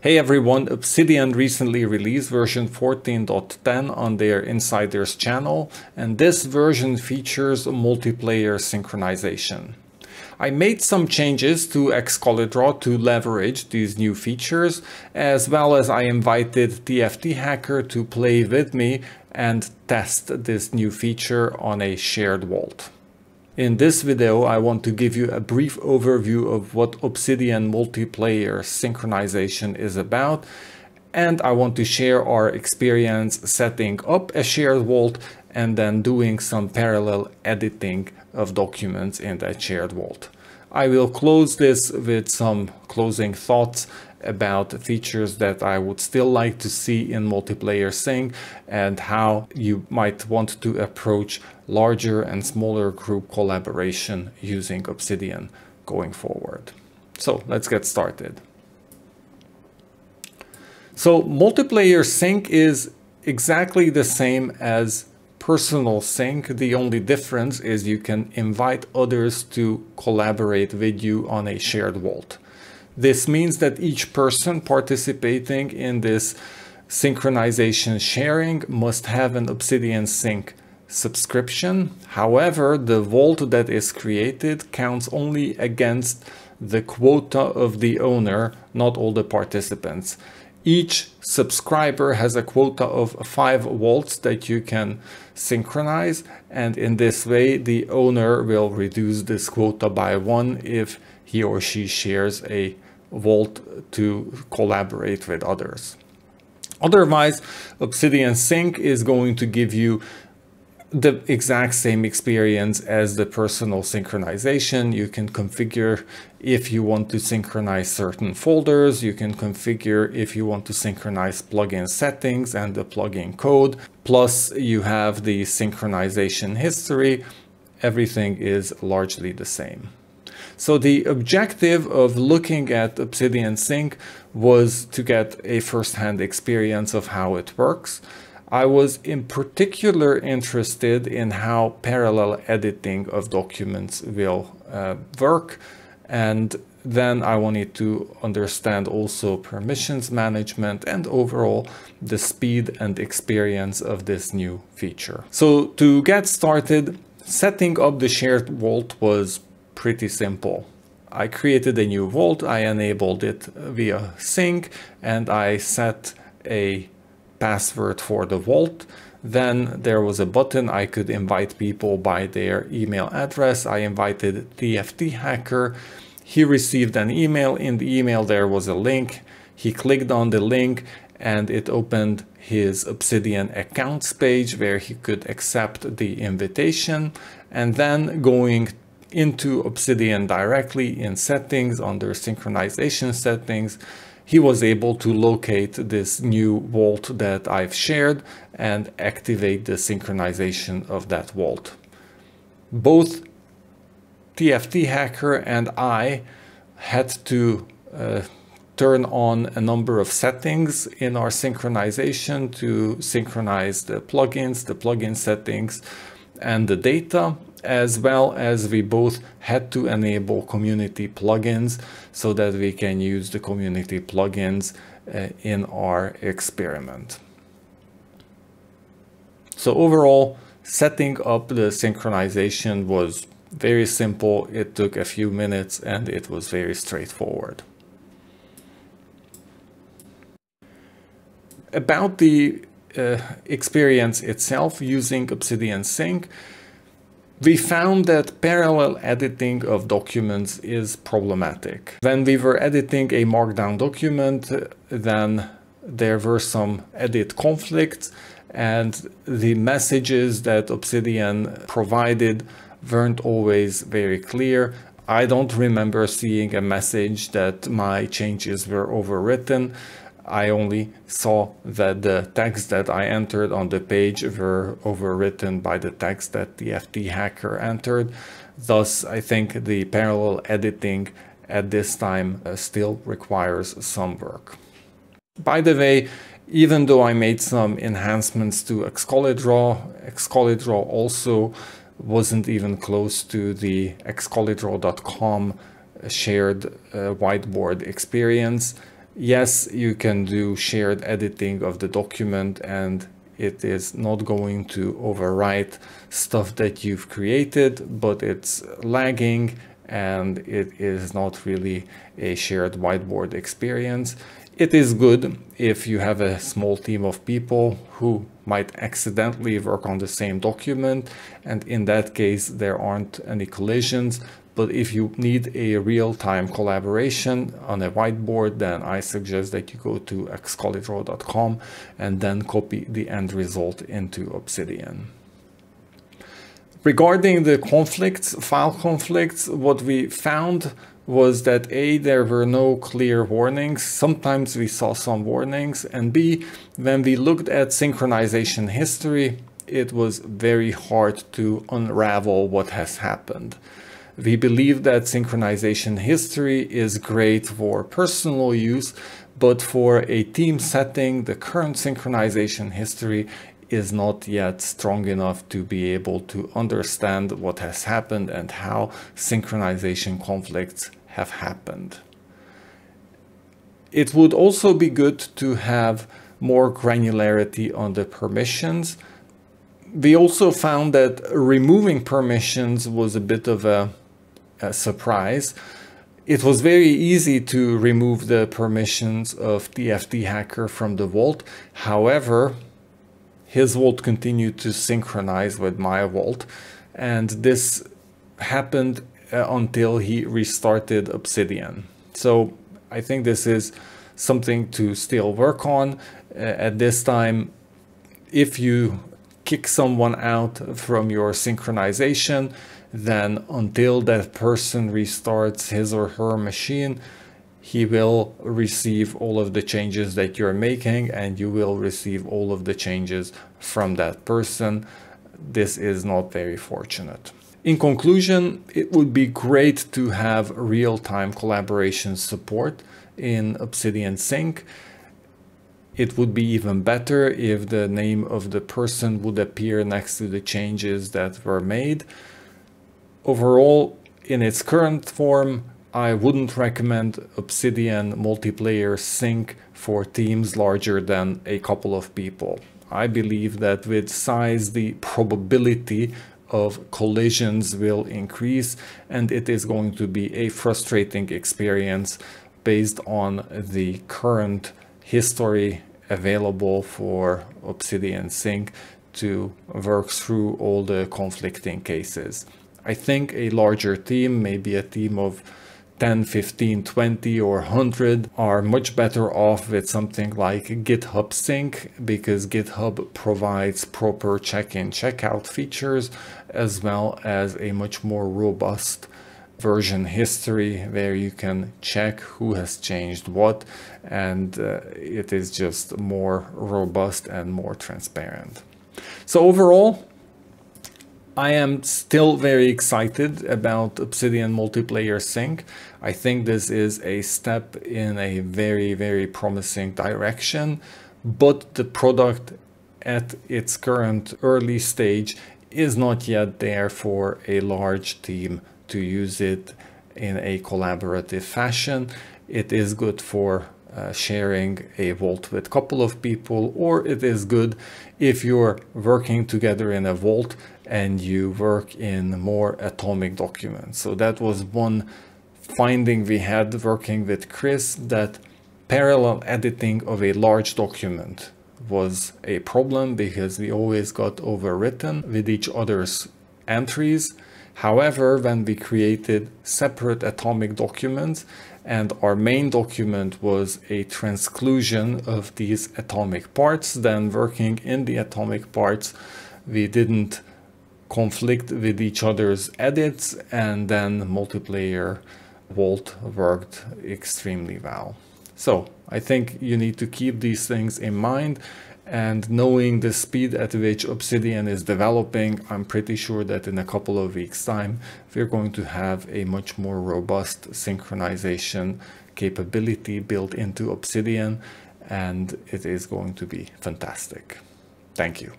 Hey everyone, Obsidian recently released version 14.10 on their Insiders channel, and this version features multiplayer synchronization. I made some changes to Excalidraw to leverage these new features, as well as I invited TFT Hacker to play with me and test this new feature on a shared vault. In this video, I want to give you a brief overview of what Obsidian multiplayer synchronization is about, and I want to share our experience setting up a shared vault and then doing some parallel editing of documents in that shared vault. I will close this with some closing thoughts about features that I would still like to see in multiplayer sync and how you might want to approach larger and smaller group collaboration using Obsidian going forward. So let's get started. So multiplayer sync is exactly the same as personal sync. The only difference is you can invite others to collaborate with you on a shared vault. This means that each person participating in this synchronization sharing must have an Obsidian Sync subscription. However, the vault that is created counts only against the quota of the owner, not all the participants. Each subscriber has a quota of five vaults that you can synchronize. And in this way, the owner will reduce this quota by one if he or she shares a vault to collaborate with others. Otherwise, Obsidian Sync is going to give you the exact same experience as the personal synchronization. You can configure if you want to synchronize certain folders. You can configure if you want to synchronize plugin settings and the plugin code. Plus you have the synchronization history. Everything is largely the same. So the objective of looking at Obsidian Sync was to get a first-hand experience of how it works. I was in particular interested in how parallel editing of documents will uh, work and then I wanted to understand also permissions management and overall the speed and experience of this new feature. So to get started, setting up the shared vault was pretty simple. I created a new vault, I enabled it via sync, and I set a password for the vault. Then there was a button I could invite people by their email address. I invited TFT Hacker. He received an email. In the email there was a link. He clicked on the link and it opened his Obsidian accounts page where he could accept the invitation and then going into Obsidian directly in settings under synchronization settings, he was able to locate this new vault that I've shared and activate the synchronization of that vault. Both TFT Hacker and I had to uh, turn on a number of settings in our synchronization to synchronize the plugins, the plugin settings, and the data as well as we both had to enable community plugins so that we can use the community plugins uh, in our experiment. So overall, setting up the synchronization was very simple. It took a few minutes and it was very straightforward. About the uh, experience itself using Obsidian Sync, we found that parallel editing of documents is problematic. When we were editing a markdown document, then there were some edit conflicts and the messages that Obsidian provided weren't always very clear. I don't remember seeing a message that my changes were overwritten. I only saw that the text that I entered on the page were overwritten by the text that the FT hacker entered. Thus, I think the parallel editing at this time uh, still requires some work. By the way, even though I made some enhancements to Excalidraw, Excalidraw also wasn't even close to the excalidraw.com shared uh, whiteboard experience Yes, you can do shared editing of the document and it is not going to overwrite stuff that you've created, but it's lagging and it is not really a shared whiteboard experience. It is good if you have a small team of people who might accidentally work on the same document and in that case there aren't any collisions but if you need a real-time collaboration on a whiteboard then I suggest that you go to excalidraw.com and then copy the end result into Obsidian. Regarding the conflicts, file conflicts, what we found was that A, there were no clear warnings. Sometimes we saw some warnings. And B, when we looked at synchronization history, it was very hard to unravel what has happened. We believe that synchronization history is great for personal use, but for a team setting, the current synchronization history is not yet strong enough to be able to understand what has happened and how synchronization conflicts have happened. It would also be good to have more granularity on the permissions. We also found that removing permissions was a bit of a, a surprise. It was very easy to remove the permissions of TFT Hacker from the vault. However, his vault continued to synchronize with my vault and this happened uh, until he restarted Obsidian. So I think this is something to still work on. Uh, at this time, if you kick someone out from your synchronization, then until that person restarts his or her machine, he will receive all of the changes that you're making and you will receive all of the changes from that person. This is not very fortunate. In conclusion, it would be great to have real-time collaboration support in Obsidian Sync. It would be even better if the name of the person would appear next to the changes that were made. Overall, in its current form, I wouldn't recommend Obsidian multiplayer sync for teams larger than a couple of people. I believe that with size the probability of collisions will increase and it is going to be a frustrating experience based on the current history available for Obsidian Sync to work through all the conflicting cases. I think a larger team, maybe a team of 10, 15, 20 or 100 are much better off with something like GitHub Sync because GitHub provides proper check-in checkout features as well as a much more robust version history where you can check who has changed what and uh, it is just more robust and more transparent. So overall, I am still very excited about Obsidian Multiplayer Sync. I think this is a step in a very, very promising direction, but the product at its current early stage is not yet there for a large team to use it in a collaborative fashion. It is good for uh, sharing a vault with a couple of people, or it is good if you're working together in a vault and you work in more atomic documents. So that was one finding we had working with Chris that parallel editing of a large document was a problem because we always got overwritten with each other's entries. However, when we created separate atomic documents and our main document was a transclusion of these atomic parts, then working in the atomic parts, we didn't conflict with each other's edits and then multiplayer vault worked extremely well. So I think you need to keep these things in mind and knowing the speed at which Obsidian is developing, I'm pretty sure that in a couple of weeks time, we're going to have a much more robust synchronization capability built into Obsidian and it is going to be fantastic. Thank you.